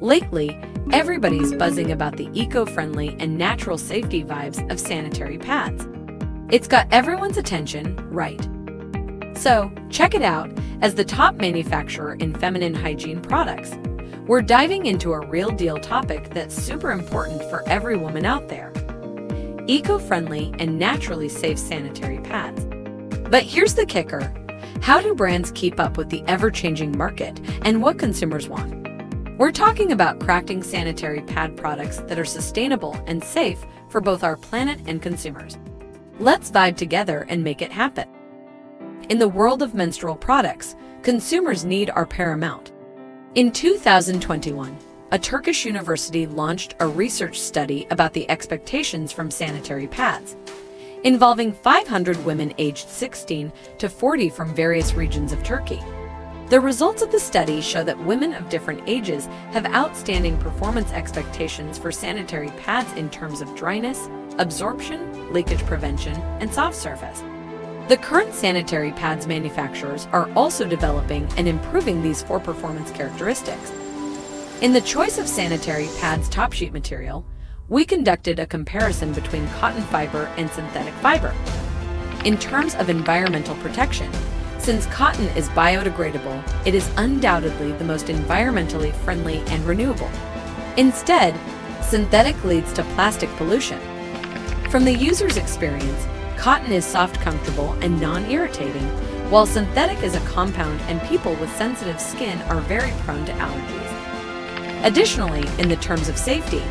Lately, everybody's buzzing about the eco-friendly and natural safety vibes of sanitary pads. It's got everyone's attention, right? So, check it out as the top manufacturer in feminine hygiene products. We're diving into a real deal topic that's super important for every woman out there eco friendly and naturally safe sanitary pads. But here's the kicker how do brands keep up with the ever changing market and what consumers want? We're talking about crafting sanitary pad products that are sustainable and safe for both our planet and consumers. Let's vibe together and make it happen. In the world of menstrual products, consumers' need are paramount. In 2021, a Turkish university launched a research study about the expectations from sanitary pads, involving 500 women aged 16 to 40 from various regions of Turkey. The results of the study show that women of different ages have outstanding performance expectations for sanitary pads in terms of dryness, absorption, leakage prevention, and soft surface. The current sanitary pads manufacturers are also developing and improving these four performance characteristics. In the choice of sanitary pads top sheet material, we conducted a comparison between cotton fiber and synthetic fiber. In terms of environmental protection, since cotton is biodegradable, it is undoubtedly the most environmentally friendly and renewable. Instead, synthetic leads to plastic pollution. From the user's experience, cotton is soft, comfortable, and non-irritating, while synthetic is a compound and people with sensitive skin are very prone to allergies. Additionally, in the terms of safety,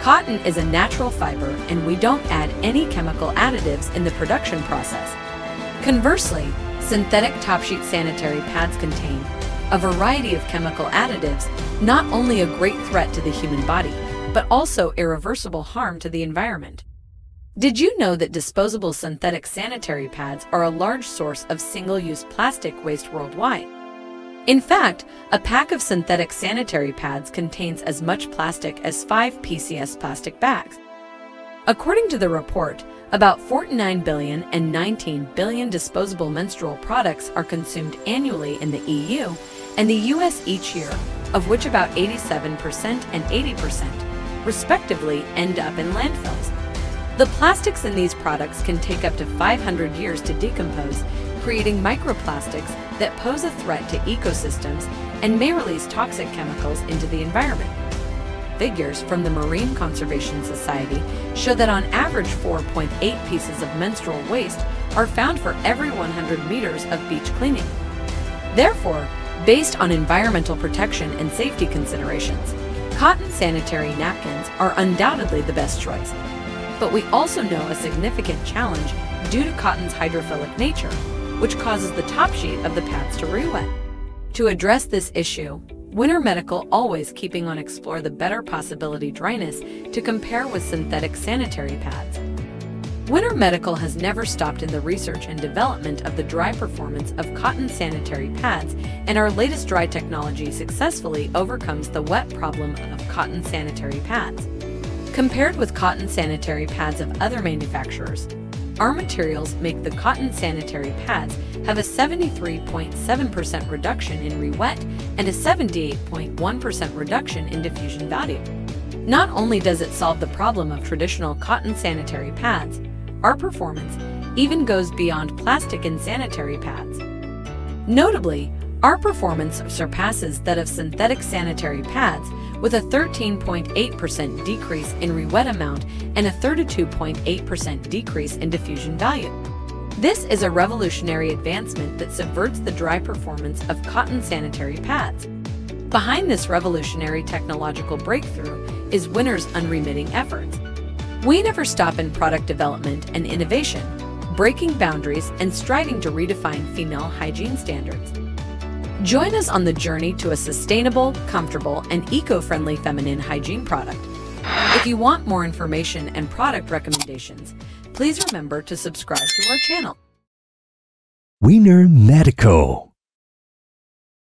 cotton is a natural fiber and we don't add any chemical additives in the production process. Conversely, Synthetic top sheet sanitary pads contain a variety of chemical additives, not only a great threat to the human body, but also irreversible harm to the environment. Did you know that disposable synthetic sanitary pads are a large source of single-use plastic waste worldwide? In fact, a pack of synthetic sanitary pads contains as much plastic as 5 PCS plastic bags. According to the report, about 49 billion and 19 billion disposable menstrual products are consumed annually in the EU and the US each year, of which about 87% and 80%, respectively, end up in landfills. The plastics in these products can take up to 500 years to decompose, creating microplastics that pose a threat to ecosystems and may release toxic chemicals into the environment figures from the Marine Conservation Society show that on average 4.8 pieces of menstrual waste are found for every 100 meters of beach cleaning. Therefore, based on environmental protection and safety considerations, cotton sanitary napkins are undoubtedly the best choice. But we also know a significant challenge due to cotton's hydrophilic nature, which causes the top sheet of the pads to re-wet. To address this issue, Winner Medical always keeping on explore the better possibility dryness to compare with synthetic sanitary pads. Winner Medical has never stopped in the research and development of the dry performance of cotton sanitary pads, and our latest dry technology successfully overcomes the wet problem of cotton sanitary pads. Compared with cotton sanitary pads of other manufacturers, our materials make the cotton sanitary pads have a 73.7% reduction in re-wet and a 78.1% reduction in diffusion value. Not only does it solve the problem of traditional cotton sanitary pads, our performance even goes beyond plastic and sanitary pads. Notably, our performance surpasses that of synthetic sanitary pads with a 13.8% decrease in re-wet amount and a 32.8% decrease in diffusion value. This is a revolutionary advancement that subverts the dry performance of cotton sanitary pads. Behind this revolutionary technological breakthrough is Winner's unremitting efforts. We never stop in product development and innovation, breaking boundaries and striving to redefine female hygiene standards. Join us on the journey to a sustainable, comfortable, and eco-friendly feminine hygiene product. If you want more information and product recommendations, please remember to subscribe to our channel. Winner Medical